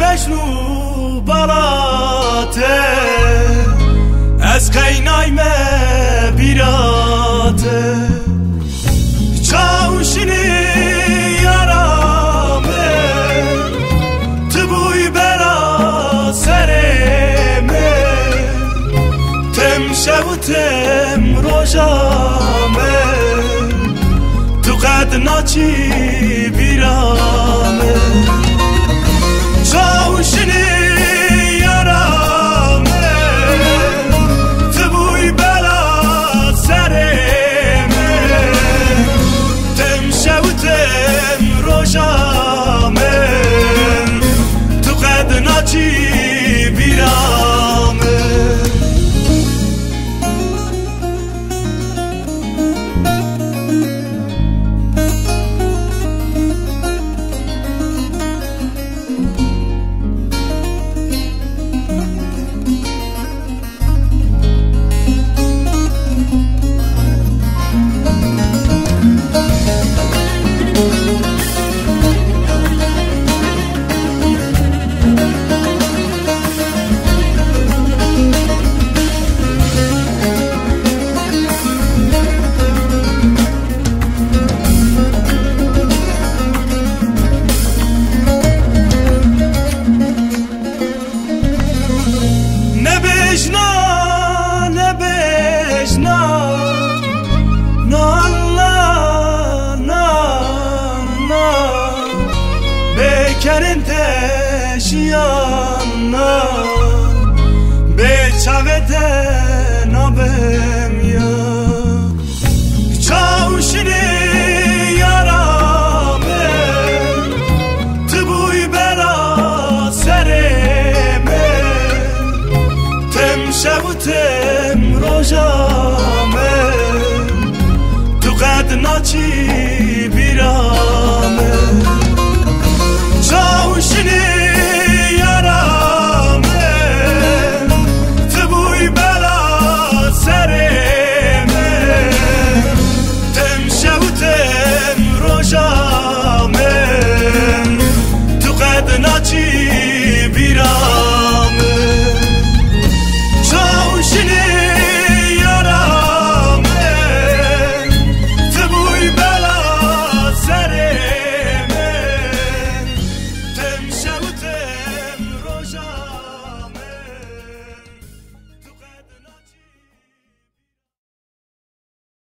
بشنو براته از قینای ما بیراته چاوشنی یارامه تبوی برا سرمه تم شو تم روشامه تو قد ناچی بیراته yana Be çavete nabem ya Çavşini Şevtem rojame Tu qed naçin